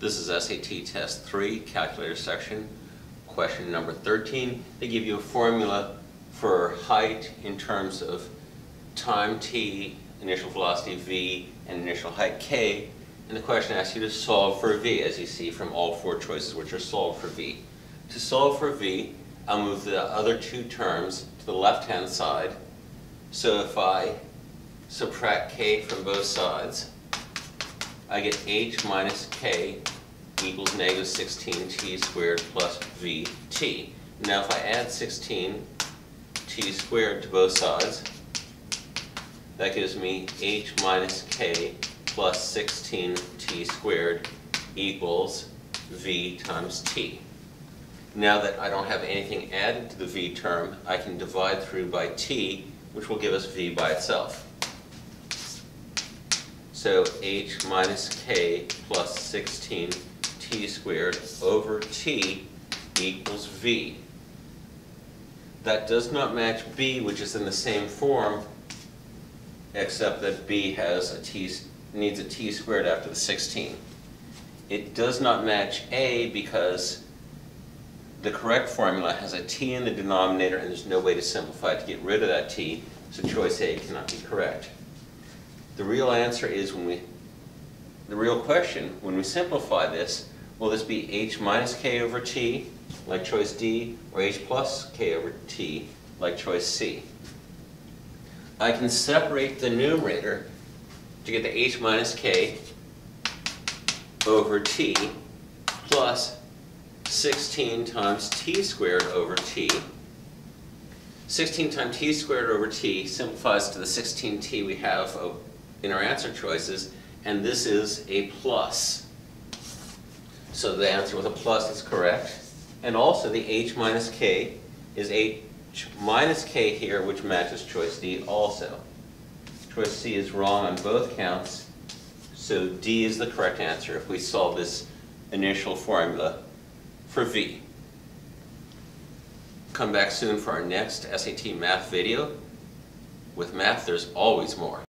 This is SAT Test 3, Calculator section, question number 13. They give you a formula for height in terms of time t, initial velocity v, and initial height k. And the question asks you to solve for v, as you see from all four choices, which are solved for v. To solve for v, I'll move the other two terms to the left-hand side. So if I subtract k from both sides, I get h minus k equals negative 16t squared plus vt. Now if I add 16t squared to both sides, that gives me h minus k plus 16t squared equals v times t. Now that I don't have anything added to the v term, I can divide through by t, which will give us v by itself. So h minus k plus 16 t squared over t equals v. That does not match b, which is in the same form, except that b has a t, needs a t squared after the 16. It does not match a because the correct formula has a t in the denominator and there's no way to simplify it to get rid of that t, so choice A cannot be correct. The real answer is when we, the real question, when we simplify this, will this be h minus k over t, like choice D, or h plus k over t, like choice C? I can separate the numerator to get the h minus k over t plus 16 times t squared over t. 16 times t squared over t simplifies to the 16t we have in our answer choices, and this is a plus. So the answer with a plus is correct. And also the h minus k is h minus k here, which matches choice D also. Choice C is wrong on both counts, so D is the correct answer if we solve this initial formula for V. Come back soon for our next SAT math video. With math, there's always more.